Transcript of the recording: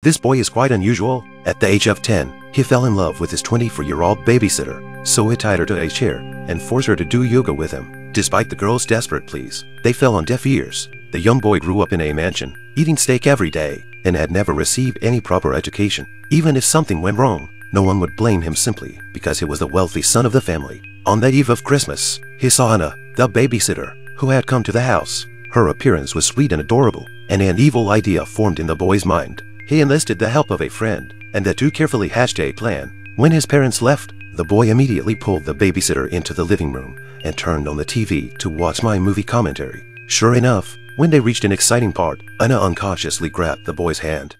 This boy is quite unusual. At the age of 10, he fell in love with his 24-year-old babysitter, so he tied her to a chair and forced her to do yoga with him. Despite the girl's desperate pleas, they fell on deaf ears. The young boy grew up in a mansion, eating steak every day, and had never received any proper education. Even if something went wrong, no one would blame him simply because he was the wealthy son of the family. On the eve of Christmas, he saw Anna, the babysitter, who had come to the house. Her appearance was sweet and adorable, and an evil idea formed in the boy's mind. He enlisted the help of a friend, and the two carefully hatched a plan. When his parents left, the boy immediately pulled the babysitter into the living room and turned on the TV to watch my movie commentary. Sure enough, when they reached an exciting part, Anna unconsciously grabbed the boy's hand.